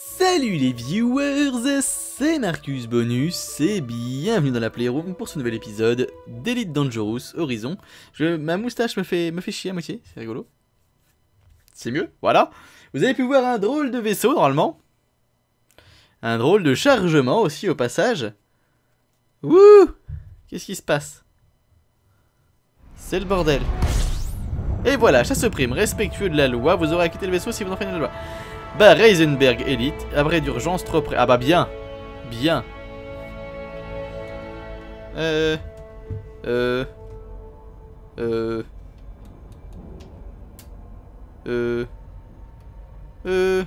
Salut les viewers, c'est Marcus Bonus et bienvenue dans la Playroom pour ce nouvel épisode d'Elite Dangerous Horizon. Ma moustache me fait, me fait chier à moitié, c'est rigolo. C'est mieux, voilà. Vous avez pu voir un drôle de vaisseau normalement. Un drôle de chargement aussi au passage. Wouh Qu'est-ce qui se passe? C'est le bordel. Et voilà, chasse prime, respectueux de la loi, vous aurez acquitté le vaisseau si vous enfreignez la loi. Bah, Reisenberg Elite, abri d'urgence trop près. Ah bah bien, bien. Euh... Euh... Euh... Euh... Euh...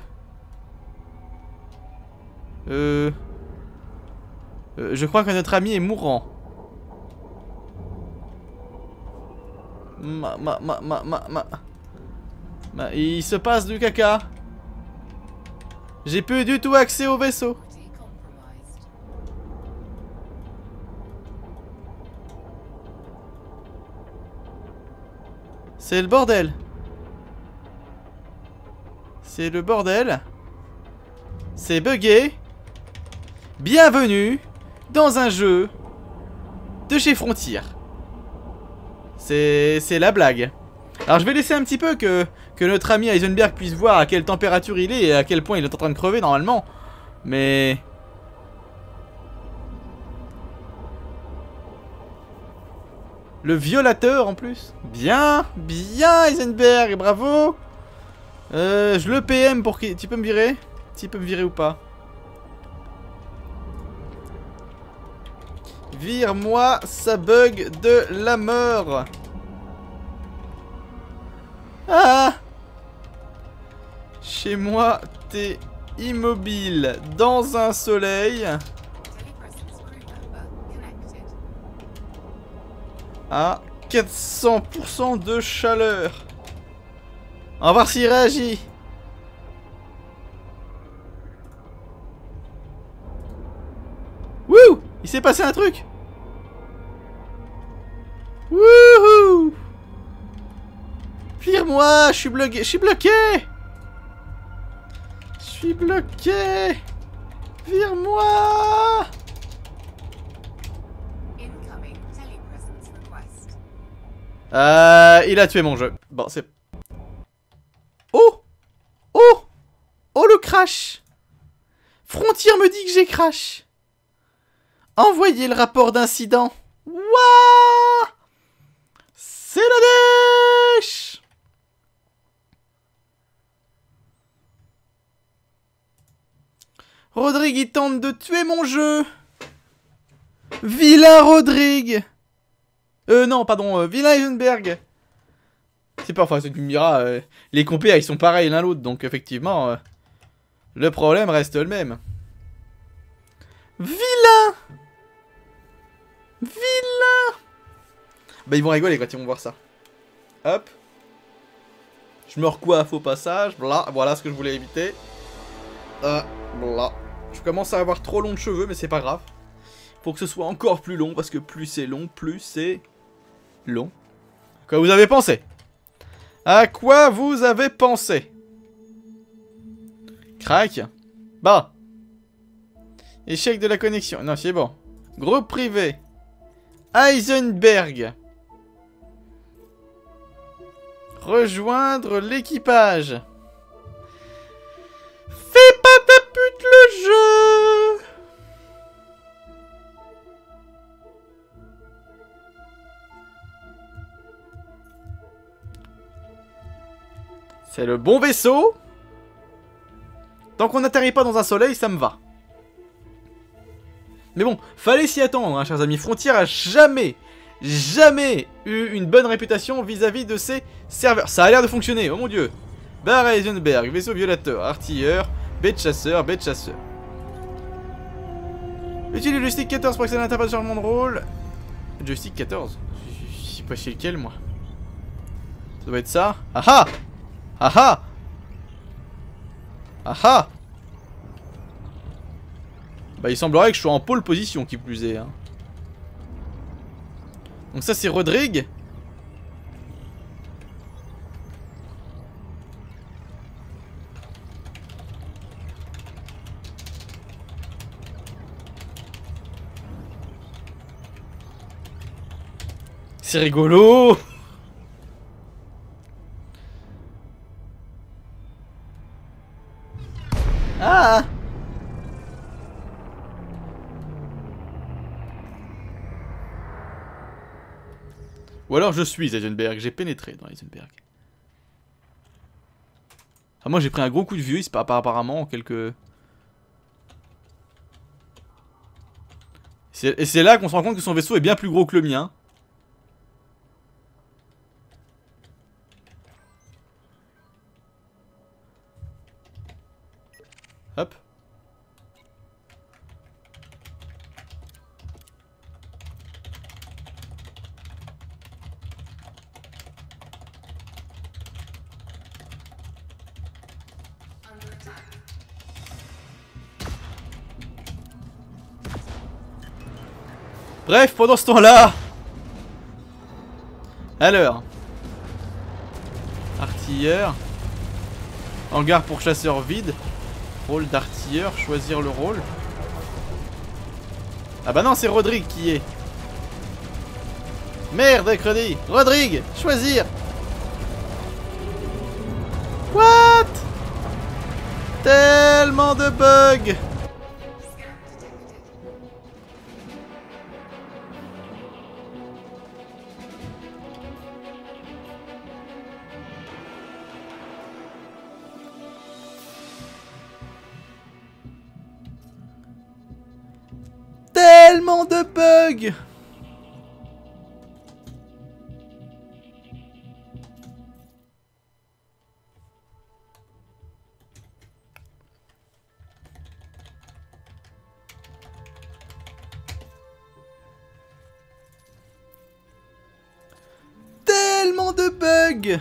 Euh... euh, je crois que notre ami est mourant. Ma, ma, ma, ma, ma, ma. ma- Il se passe du caca. J'ai plus du tout accès au vaisseau. C'est le bordel. C'est le bordel. C'est buggé. Bienvenue dans un jeu de chez Frontier. C'est c'est la blague. Alors je vais laisser un petit peu que, que notre ami Heisenberg puisse voir à quelle température il est et à quel point il est en train de crever normalement. Mais... Le violateur en plus. Bien, bien Heisenberg, bravo. Euh, je le PM pour qu'il... Tu peux me virer? Tu peux me virer ou pas? Vire-moi, ça bug de la mort. Ah Chez moi, t'es immobile dans un soleil. À 400% de chaleur. On va voir s'il réagit. Wouh! Il s'est passé un truc. Wouhou! Vire-moi, je suis bloqué, je suis bloqué suis bloqué. Vire-moi. Euh, il a tué mon jeu. Bon, c'est... Oh! Oh! Oh, le crash! Frontier me dit que j'ai crash! Envoyez le rapport d'incident. Wouah! C'est la Rodrigue, il tente de tuer mon jeu Vilain Rodrigue Euh, non, pardon, euh, Vilain Heisenberg C'est pas, enfin, tu me diras, euh, les compés, ils sont pareils l'un l'autre, donc effectivement, euh, le problème reste le même. Vilain Vilain Bah, ils vont rigoler quand ils vont voir ça. Hop. Je me recoiffe au passage, bla, voilà ce que je voulais éviter. Ah, bla. Je commence à avoir trop long de cheveux, mais c'est pas grave. Faut que ce soit encore plus long, parce que plus c'est long, plus c'est long. Quoi vous avez pensé? À quoi vous avez pensé? Crac. Bah. Échec de la connexion. Non, c'est bon. Groupe privé. Heisenberg. Rejoindre l'équipage. Fais pas C'est le bon vaisseau. Tant qu'on n'atterrit pas dans un soleil, ça me va. Mais bon, fallait s'y attendre, hein, chers amis. Frontier a jamais, jamais eu une bonne réputation vis-à-vis de ses serveurs. Ça a l'air de fonctionner, oh mon dieu. Bar Heisenberg, vaisseau violateur, artilleur, bête chasseur, bête chasseur. Utilise le joystick 14 pour accéder à l'interface de changement de rôle. Joystick 14 Je je sais pas chez lequel, moi. Ça doit être ça. Ah ah ah ah Bah il semblerait que je sois en pole position qui plus est. Hein. Donc ça c'est Rodrigue. C'est rigolo je suis Heisenberg, j'ai pénétré dans Heisenberg. Ah, moi j'ai pris un gros coup de vieux, pas apparemment en quelques... Et c'est là qu'on se rend compte que son vaisseau est bien plus gros que le mien. Bref, pendant ce temps-là... Alors... Artilleur... Hangar pour chasseur vide. Rôle d'artilleur, choisir le rôle. Ah bah non, c'est Rodrigue qui est. Merde, crédit Rodrigue, choisir What? Tellement de bugs De bugs. Tellement de bugs.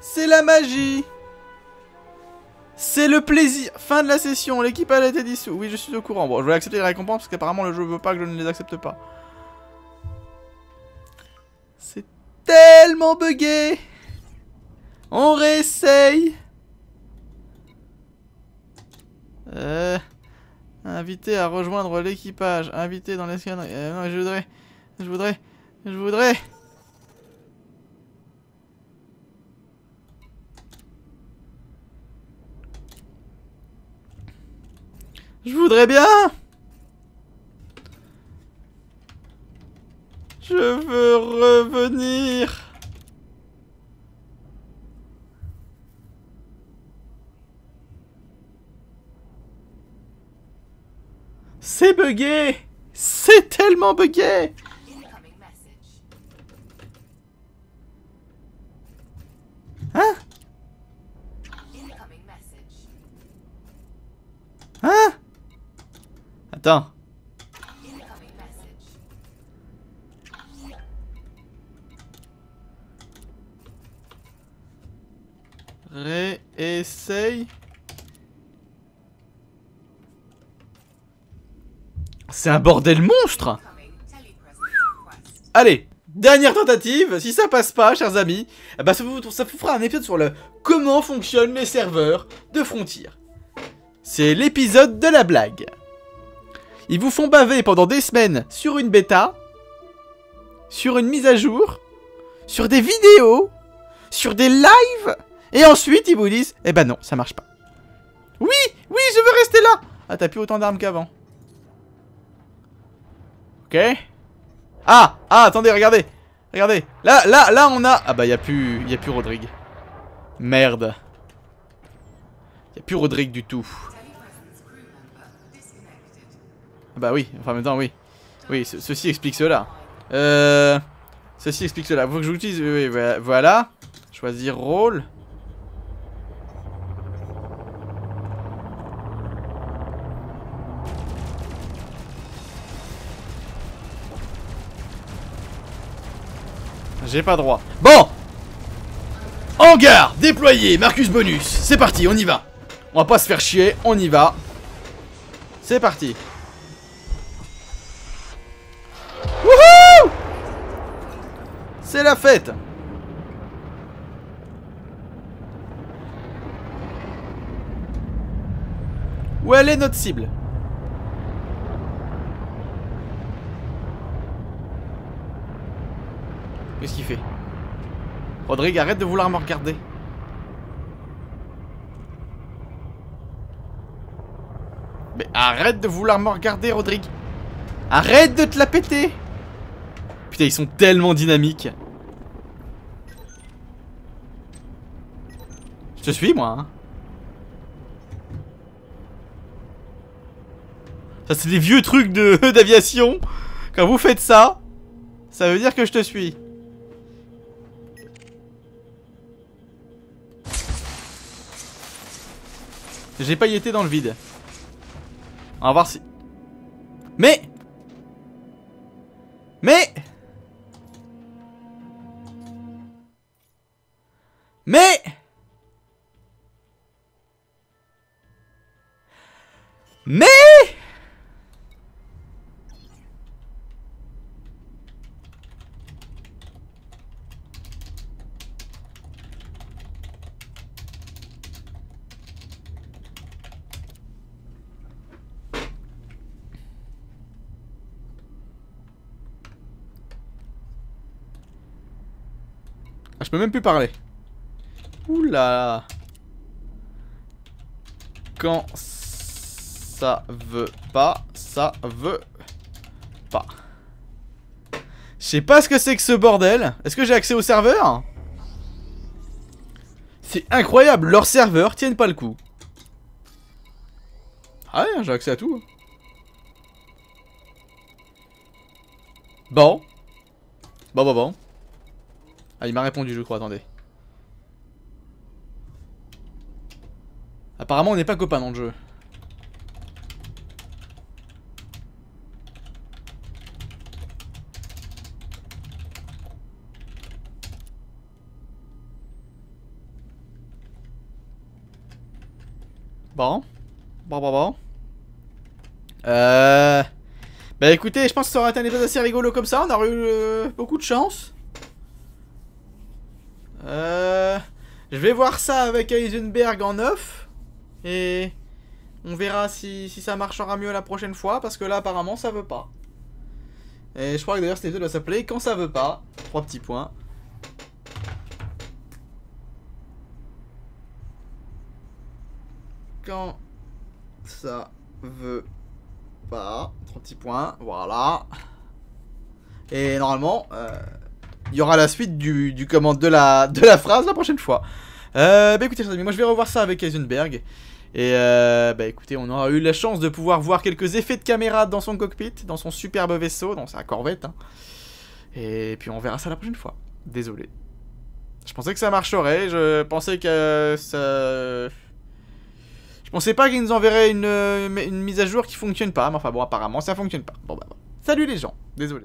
C'est la magie c'est le plaisir. Fin de la session. L'équipage a été dissous. Oui, je suis au courant. Bon, je vais accepter les récompenses parce qu'apparemment le jeu veut pas que je ne les accepte pas. C'est tellement buggé. On réessaye. Euh, invité à rejoindre l'équipage. Invité dans l'escadron. Euh, non, je voudrais. Je voudrais. Je voudrais. Je voudrais bien. Je veux revenir. C'est bugué C'est tellement bugué Réessaye. C'est un bordel monstre. Allez, dernière tentative. Si ça passe pas, chers amis, eh ben ça, vous, ça vous fera un épisode sur le comment fonctionnent les serveurs de Frontier. C'est l'épisode de la blague. Ils vous font baver pendant des semaines sur une bêta, sur une mise à jour, sur des vidéos, sur des lives, et ensuite ils vous disent Eh ben non, ça marche pas. Oui, oui, je veux rester là Ah, t'as plus autant d'armes qu'avant. Ok. Ah Ah, attendez, regardez Regardez Là, là, là, on a... Ah bah, y a plus... A plus Rodrigue. Merde. Y a plus Rodrigue du tout. Bah oui, enfin temps, oui. Oui, ce- ceci explique cela. Euh... Ceci explique cela. Faut que j'utilise... Oui, oui, voilà. Choisir rôle. J'ai pas droit. Bon Hangar Déployé Marcus Bonus C'est parti, on y va On va pas se faire chier, on y va. C'est parti C'est la fête Où elle est notre cible? Qu'est-ce qu'il fait? Rodrigue, arrête de vouloir me regarder. Mais arrête de vouloir me regarder, Rodrigue. Arrête de te la péter Putain, ils sont tellement dynamiques. Je te suis, moi. hein. Ça, c'est des vieux trucs d'aviation. Quand vous faites ça, ça veut dire que je te suis. J'ai pas y été dans le vide. On va voir si... Mais Mais Mais Ah, je peux même plus parler. Oula. Quand ça veut pas, ça veut pas. Je sais pas ce que c'est que ce bordel. Est-ce que j'ai accès au serveur? C'est incroyable, leurs serveurs tiennent pas le coup. Ah ouais, j'ai accès à tout. Bon. Bon, bon, bon. Ah, il m'a répondu, je crois, attendez. Apparemment, on n'est pas copains dans le jeu. Bon. Bon, bon, bon. Euh... Bah écoutez, je pense que ça aurait été un épisode assez rigolo comme ça. On aurait eu euh, beaucoup de chance. Euh... Je vais voir ça avec Heisenberg en off. Et... On verra si, si ça marchera mieux la prochaine fois. Parce que là, apparemment, ça veut pas. Et je crois que d'ailleurs, cet épisode va s'appeler Quand ça veut pas. Trois petits points. Quand ça veut pas. Trois petits points. Voilà. Et normalement, euh, il y aura la suite du, du comment, de, la, de la phrase la prochaine fois. Euh, bah écoutez, moi je vais revoir ça avec Heisenberg. Et euh, bah écoutez, on aura eu la chance de pouvoir voir quelques effets de caméra dans son cockpit, dans son superbe vaisseau, dans sa corvette. hein. Et puis on verra ça la prochaine fois. Désolé. Je pensais que ça marcherait, je pensais que ça... Je pensais pas qu'ils nous enverraient une, une mise à jour qui fonctionne pas, mais enfin bon, apparemment ça fonctionne pas. Bon bah, bon. Salut les gens, désolé.